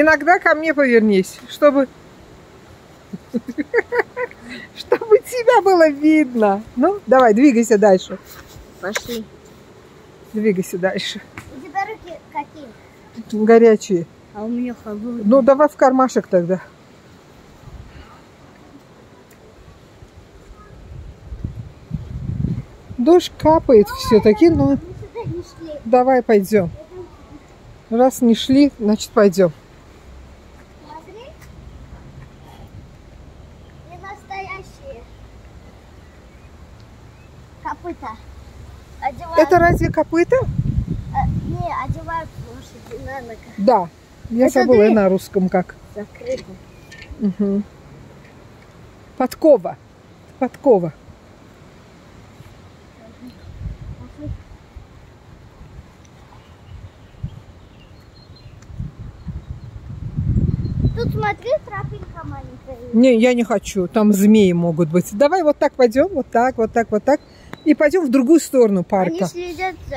Иногда ко мне повернись, чтобы... Чтобы тебя было видно. Ну, давай, двигайся дальше. Пошли. Двигайся дальше. У тебя руки какие? Горячие. А у меня холодные. Ну, давай в кармашек тогда. Дождь капает все-таки, но шли. давай пойдем. Раз не шли, значит пойдем. Смотри. Не настоящие. Копыта. Одевают, Это разве копыта? э, не, одевают лошади на ногах. Да. Я Это забыла ты? на русском как. Закрыто. Мгм. Подкова. Подкова. Тут смотри, тропинка маленькая. Не, я не хочу. Там змеи могут быть. Давай вот так пойдем, вот так, вот так, вот так. И пойдем в другую сторону Они парка. следят за